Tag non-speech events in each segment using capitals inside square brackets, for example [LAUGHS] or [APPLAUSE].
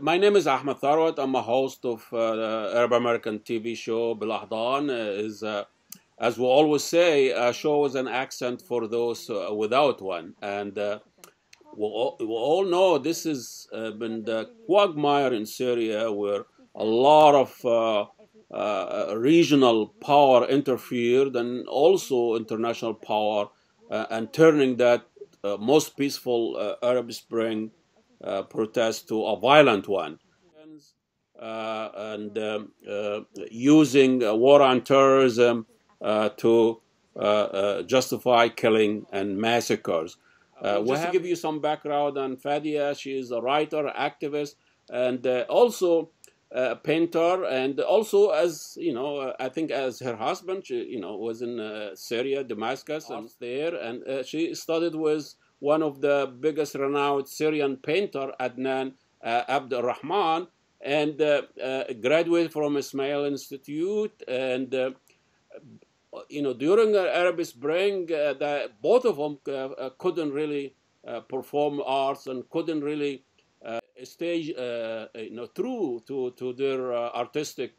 My name is Ahmed Tharwat. I'm a host of uh, the Arab American TV show BelAhdan. Uh, is uh, as we always say, a show is an accent for those uh, without one. And uh, we, all, we all know this has uh, been the quagmire in Syria where a lot of regional power interfered and also international power and turning that most peaceful Arab Spring uh, protest to a violent one. Uh, and um, uh, using uh, war on terrorism uh, to justify killing and massacres. Uh, just to give you some background on Fadia, she is a writer, activist, and uh, also a painter, and also as you know, I think as her husband, she, you know, was in uh, Syria, Damascus, and there, and uh, she studied with one of the biggest renowned Syrian painter, Adnan uh, Rahman, and uh, uh, graduated from Ismail Institute, and uh, you know, during the Arab Spring, uh, the, both of them uh, couldn't really perform arts and couldn't really uh, you know, true to, to their artistic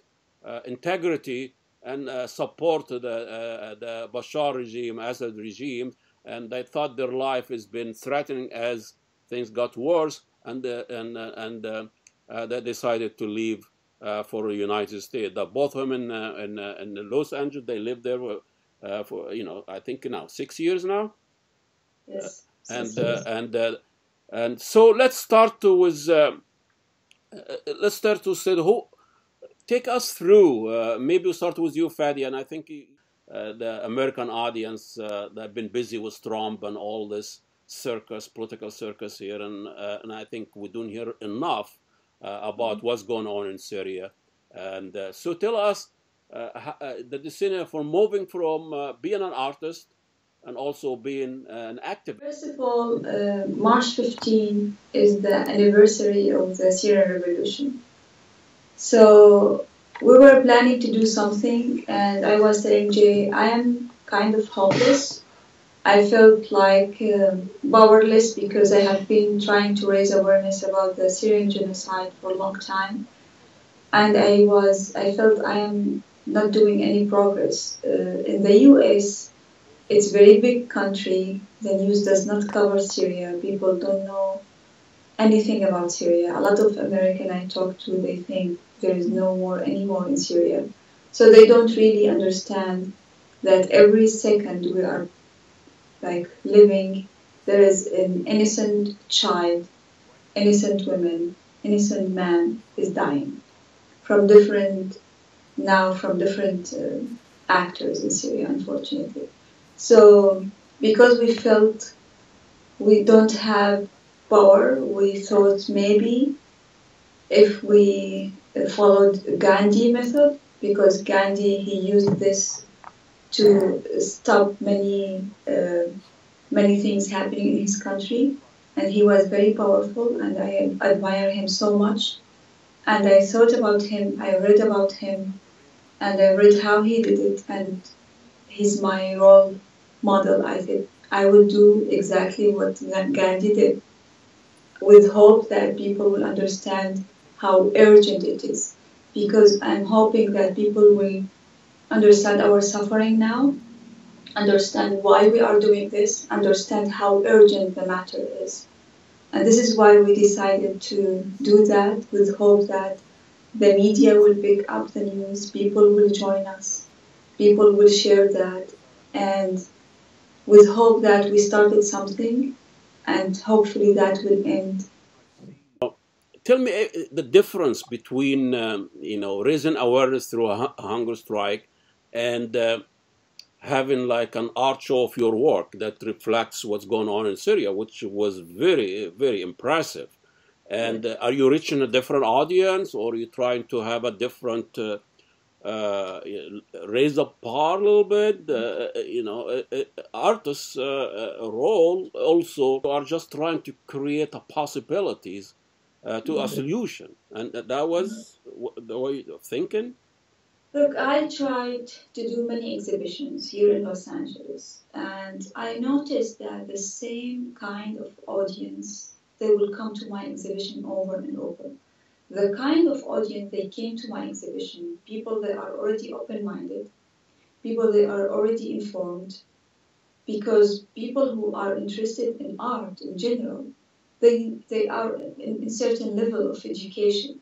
integrity and support the, the Bashar regime, Assad regime, and they thought their life has been threatening as things got worse, and uh, and uh, and uh, uh, they decided to leave uh, for the United States. The, both of them in, uh, in, uh, in Los Angeles, they lived there uh, for you know I think now six years now, Yes. and uh, and uh, and so let's start to with let's start to say who take us through. Uh, maybe we'll start with you, Fadi, and I think uh, the American audience uh, that have been busy with Trump and all this circus, political circus here, and uh, and I think we don't hear enough uh, about what's going on in Syria. And uh, so tell us uh, uh, the decision for moving from uh, being an artist and also being an activist. First of all, uh, March 15 is the anniversary of the Syrian revolution. So we were planning to do something, and I was telling Jay, I am kind of hopeless. I felt like um, powerless because I have been trying to raise awareness about the Syrian genocide for a long time, and I was I felt I am not doing any progress. Uh, in the U.S., it's a very big country. The news does not cover Syria. People don't know anything about Syria. A lot of American I talk to, they think there is no war anymore in Syria. So they don't really understand that every second we are like living, there is an innocent child, innocent women, innocent man is dying from different, now from different uh, actors in Syria, unfortunately. So because we felt we don't have power, we thought maybe if we followed Gandhi method, because Gandhi he used this to stop many uh, many things happening in his country, and he was very powerful, and I admire him so much. And I thought about him, I read about him, and I read how he did it, and he's my role model. I think I will do exactly what Gandhi did, with hope that people will understand how urgent it is. Because I'm hoping that people will understand our suffering now, understand why we are doing this, understand how urgent the matter is. And this is why we decided to do that with hope that the media will pick up the news, people will join us, people will share that, and with hope that we started something and hopefully that will end. Tell me uh, the difference between um, you know raising awareness through a, hunger strike and uh, having like an art show of your work that reflects what's going on in Syria, which was very very impressive. And uh, are you reaching a different audience, or are you trying to have a different uh, uh, raise the bar a little bit? Uh, you know, uh, uh, artists' uh, uh, role also are just trying to create a possibilities uh, to a solution, and that, that was the way of thinking. Look, I tried to do many exhibitions here in Los Angeles, and I noticed that the same kind of audience they will come to my exhibition over and over. the kind of audience they came to my exhibition, people that are already open-minded, people that are already informed, because people who are interested in art in general, they, they are in a certain level of education.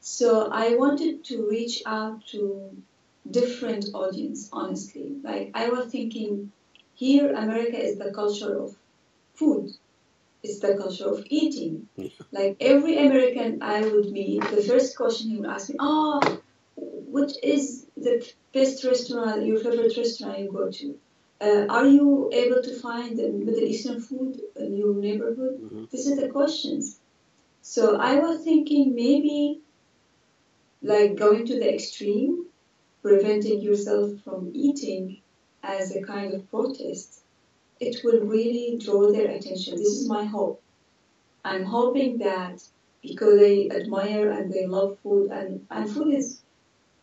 So I wanted to reach out to different audience, honestly. Like I was thinking, here America is the culture of food. It's the culture of eating. like every American I would meet, the first question he would ask me, ah, oh, what is the best restaurant, your favorite restaurant you go to? Uh, are you able to find the Middle Eastern food in your neighborhood? Mm-hmm. These are the questions. So I was thinking maybe like going to the extreme, preventing yourself from eating as a kind of protest, it will really draw their attention. This is my hope. I'm hoping that because they admire and they love food, and, and food is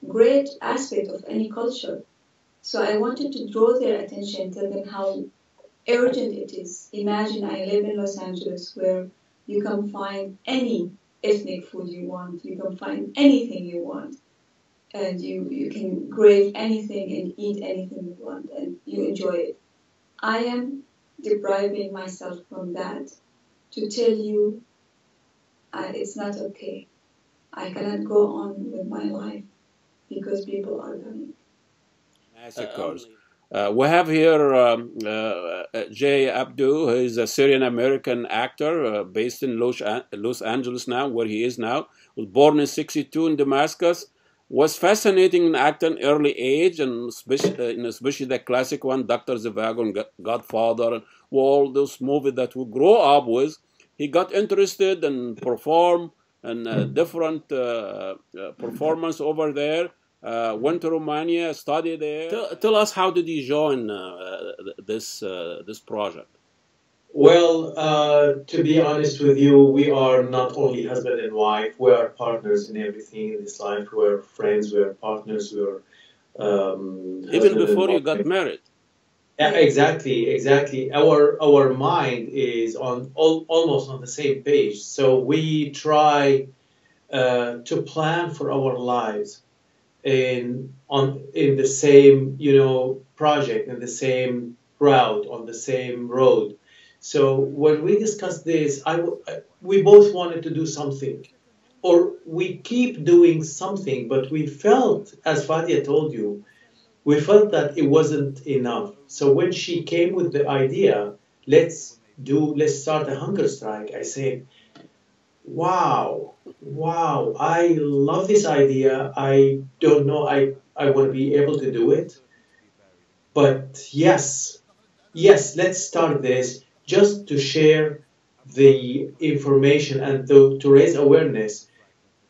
great aspect of any culture. So I wanted to draw their attention, tell them how urgent it is. Imagine I live in Los Angeles where you can find any ethnic food you want, you can find anything you want, and you, you can crave anything and eat anything you want, and you enjoy it. I am depriving myself from that to tell you uh, it's not okay. I cannot go on with my life because people are dying. Massacres. Uh, we have here um, uh, uh Jay Abdo, who is a Syrian American actor uh, based in Los, Los Angeles now, where he is now. Was born in '62 in Damascus. Was fascinating in acting early age, and especially, uh, especially the classic one, Doctor Zhivago and Godfather, and all those movies that we grow up with. He got interested and perform and uh, different performance over there uh, went to Romania, studied there. Tell, tell, us how did you join uh, this uh, this project? Well, uh, to be honest with you, we are not only husband and wife. We are partners in everything in this life. We're friends. We're partners. We're um, even before you got married. Yeah, exactly, exactly. Our our mind is on all, almost on the same page. So we try uh, to plan for our lives in on in the same you know project in the same route on the same road. So when we discussed this I, we both wanted to do something. Or we keep doing something but we felt as fadia told you we felt that it wasn't enough. So when she came with the idea let's do let's start a hunger strike i said wow, wow, I love this idea. I don't know, I, I want to be able to do it. But yes, yes, let's start this just to share the information and to, to raise awareness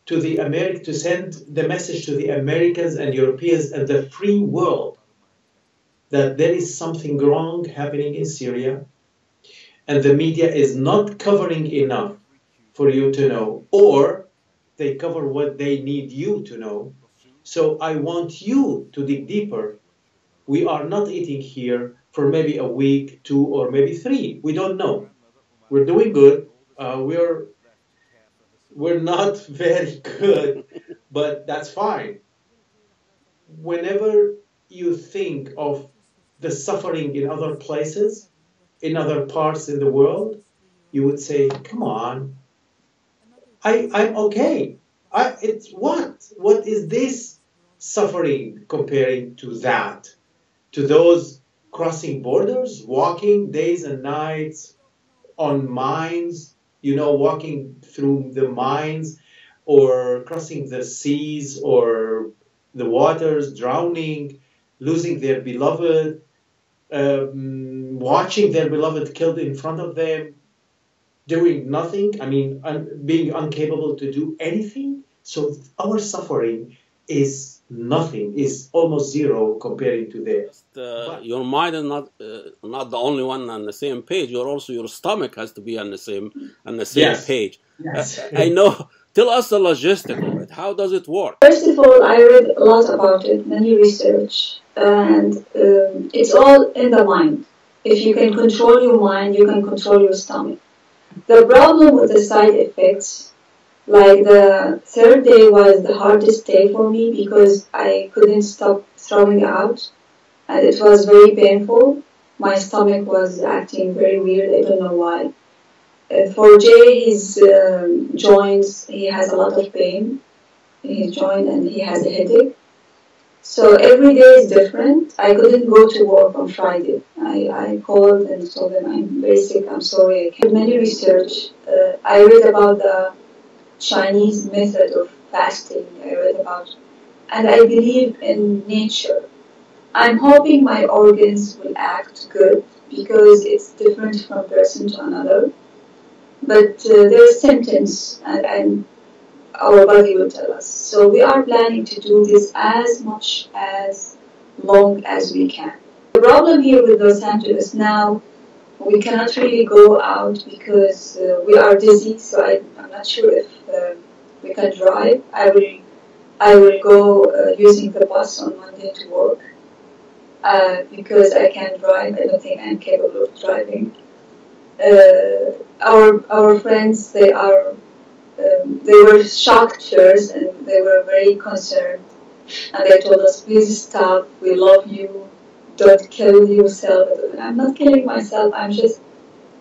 to the America to send the message to the Americans and Europeans and the free world that there is something wrong happening in Syria and the media is not covering enough for you to know, or they cover what they need you to know. So I want you to dig deeper. We are not eating here for maybe a week, two, or maybe three. We don't know. We're doing good. Uh, we're we're not [LAUGHS] very good, but that's fine. Whenever you think of the suffering in other places, in other parts in the world, you would say, come on, I, I'm okay. I, it's what? What is this suffering comparing to that? To those crossing borders, walking days and nights on mines, you know, walking through the mines or crossing the seas or the waters, drowning, losing their beloved, um, watching their beloved killed in front of them, doing nothing, I mean, un- being incapable to do anything. So our suffering is nothing, is almost zero comparing to theirs. Uh, your mind is not uh, not the only one on the same page. You're also your stomach has to be on the same on the same yes. page. Yes. Uh, I know. Tell us the logistics of it. How does it work? First of all, I read a lot about it, many research, and um, it's all in the mind. If you can control your mind, you can control your stomach. The problem with the side effects Like the third day was the hardest day for me because I couldn't stop throwing out and it was very painful. My stomach was acting very weird, I don't know why. Uh, for Jay, his um, joints, he has a lot of pain in his joint and he has a headache. So every day is different. I couldn't go to work on Friday. I, I called and told them I'm very sick, I'm sorry. I can't. Many research. Uh, I read about the Chinese method of fasting. I read about, and I believe in nature. I'm hoping my organs will act good because it's different from person to another. But uh, there are symptoms, and, and our body will tell us. So we are planning to do this as much as long as we can. The problem here with Los Angeles now, we cannot really go out because uh, we are dizzy. So I, am not sure if uh, we can drive. I will, I will go uh, using the bus on Monday to work uh, because I can drive. I don't think I'm capable of driving. Uh, our our friends, they are um, they were shocked first and they were very concerned. And they told us, please stop, we love you, don't kill yourself. I'm not killing myself, I'm just,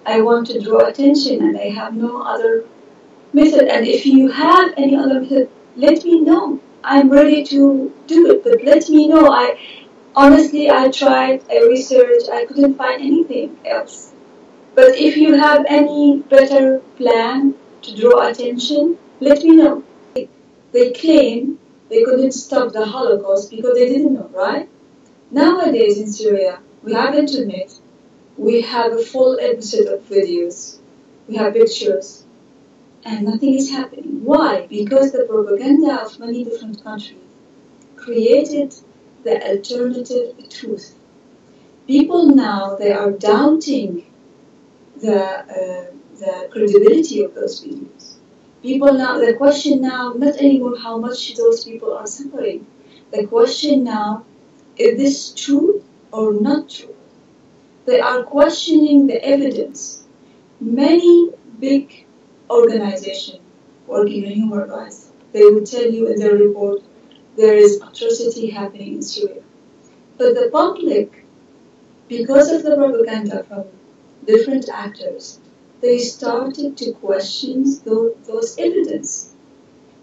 I want to draw attention and I have no other method. And if you have any other method, let me know. I'm ready to do it, but let me know. I honestly, I tried, I researched, I couldn't find anything else. But if you have any better plan, to draw attention, let me know. They claim they couldn't stop the Holocaust because they didn't know, right? Nowadays in Syria, we have internet, we have a full episode of videos, we have pictures, and nothing is happening. Why? Because the propaganda of many different countries created the alternative truth. People now, they are doubting the uh, the credibility of those videos. People now, the question now, not anymore how much those people are suffering. The question now, is this true or not true? They are questioning the evidence. Many big organizations working in human rights, they will tell you in their report there is atrocity happening in Syria. But the public, because of the propaganda from different actors, they started to question those, those evidence.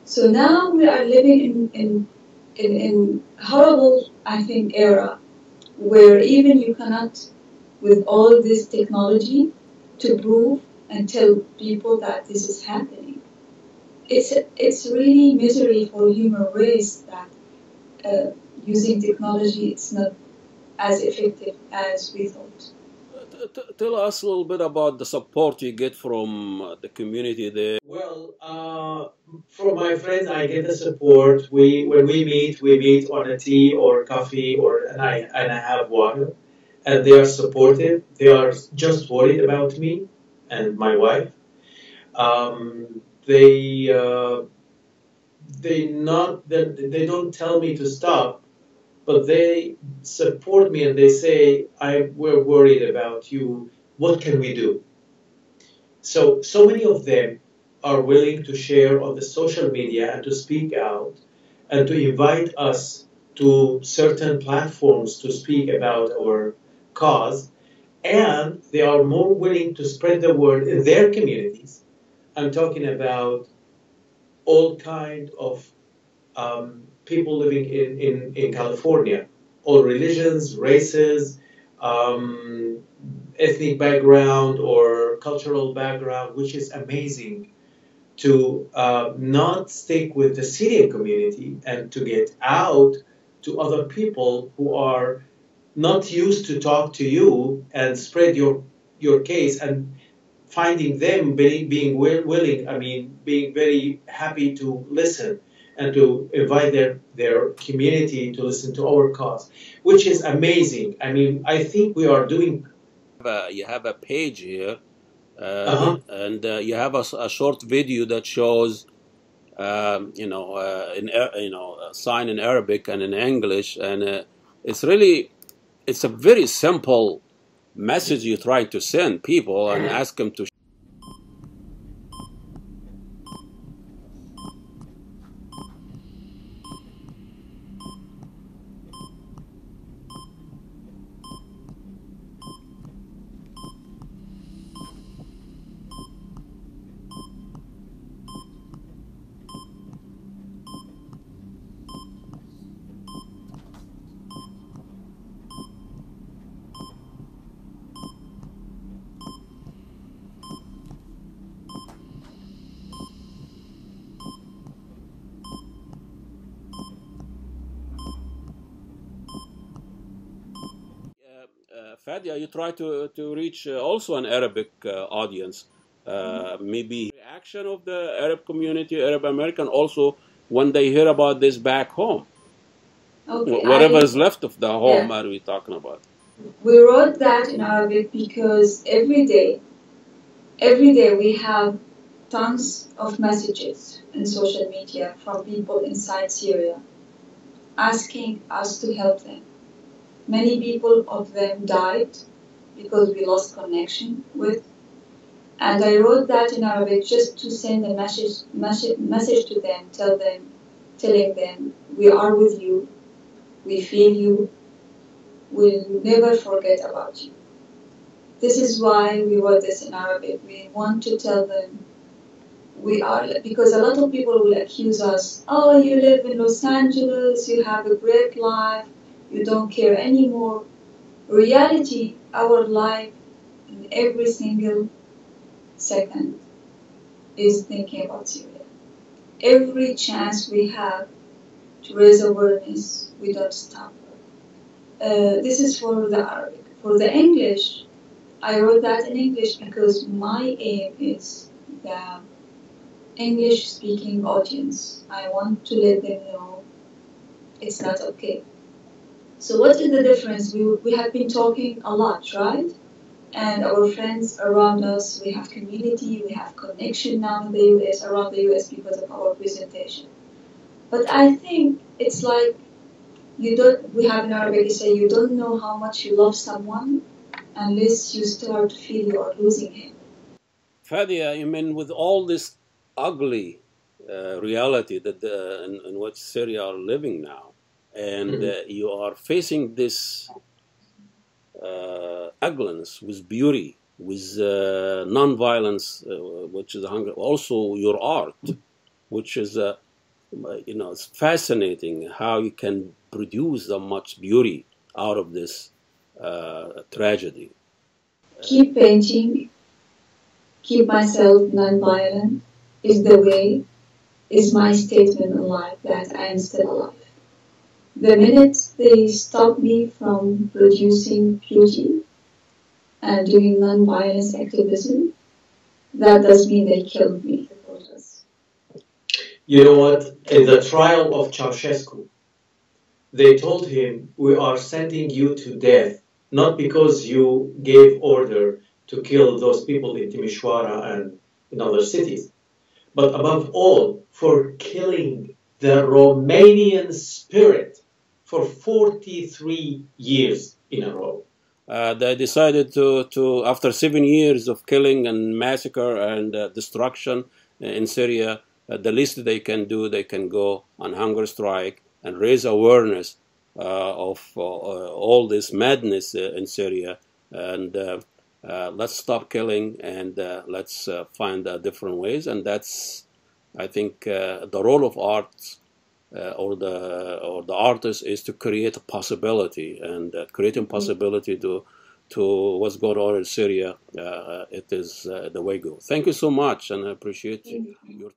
So now we are living in, in, in, in horrible, I think, era where even you cannot, with all this technology, to prove and tell people that this is happening. It's, it's really misery for human race that uh, using technology it's not as effective as we thought tell us a little bit about the support you get from uh, the community there. Well, uh, from my friends, I get the support. We when we meet, we meet on a tea or coffee, or and I and I have water, and they are supportive. They are just worried about me and my wife. Um, they uh, they not they, they don't tell me to stop but they support me and they say, I, we're worried about you. What can we do? So, so many of them are willing to share on the social media and to speak out and to invite us to certain platforms to speak about our cause. And they are more willing to spread the word in their communities. I'm talking about all kind of um, people living in, in, in California, all religions, races, um, ethnic background or cultural background, which is amazing to uh, not stick with the Syrian community and to get out to other people who are not used to talk to you and spread your your case and finding them being, being willing, I mean, being very happy to listen and to invite their, their community to listen to our cause, which is amazing. I mean, I think we are doing. Uh, you have a page here, uh, uh-huh. and uh, you have a, a, short video that shows, um, you know, uh, in you know, a sign in Arabic and in English, and uh, it's really, it's a very simple message you try to send people and ask them to Fadia, you try to, to reach uh, also an Arabic uh, audience. Uh, maybe reaction of the Arab community, Arab American, also when they hear about this back home. Okay, Whatever I- is left of the home, Yeah. are we talking about? We wrote that in Arabic because every day, every day we have tons of messages in social media from people inside Syria asking us to help them. Many people of them died because we lost connection with. And I wrote that in Arabic just to send a message, message, message to them, tell them, telling them, we are with you, we feel you, we'll never forget about you. This is why we wrote this in Arabic. We want to tell them we are, because a lot of people will accuse us, oh, you live in Los Angeles, you have a great life, you don't care anymore. Reality, our life in every single second is thinking about Syria. Every chance we have to raise awareness, we don't stop. Uh, this is for the Arabic. For the English, I wrote that in English because my aim is the English speaking audience. I want to let them know it's not okay. So, what is the difference? We, we have been talking a lot, right? And our friends around us, we have community, we have connection now in the US, around the US because of our presentation. But I think it's like you don't we have in Arabic you say you don't know how much you love someone unless you start to feel you are losing him. Fadia, I mean, with all this ugly uh, reality that uh, in, in which Syria are living now, and uh, you are facing this uh, ugliness with beauty, with uh, non-violence, uh, which is hunger, also your art, which is, uh, you know, it's fascinating how you can produce so much beauty out of this uh, tragedy. Keep painting, keep myself non-violent is the way, is my statement in life that I am still alive. The minute they stop me from producing beauty and doing non-violence activism, that does mean they killed me. You know what? In the trial of Ceausescu, they told him, We are sending you to death, not because you gave order to kill those people in Timisoara and in other cities, but above all, for killing the Romanian spirit for 43 years in a row. Uh, they decided to, to, after seven years of killing and massacre and uh, destruction in Syria, uh, the least they can do, they can go on hunger strike and raise awareness uh, of uh, all this madness uh, in Syria. And uh, let's stop killing and let's find different ways. And that's, I think, the role of art uh, or the or the artist is to create a possibility and uh, creating possibility to to what's going on in Syria. Uh, it is the way go. Thank you so much, and I appreciate your.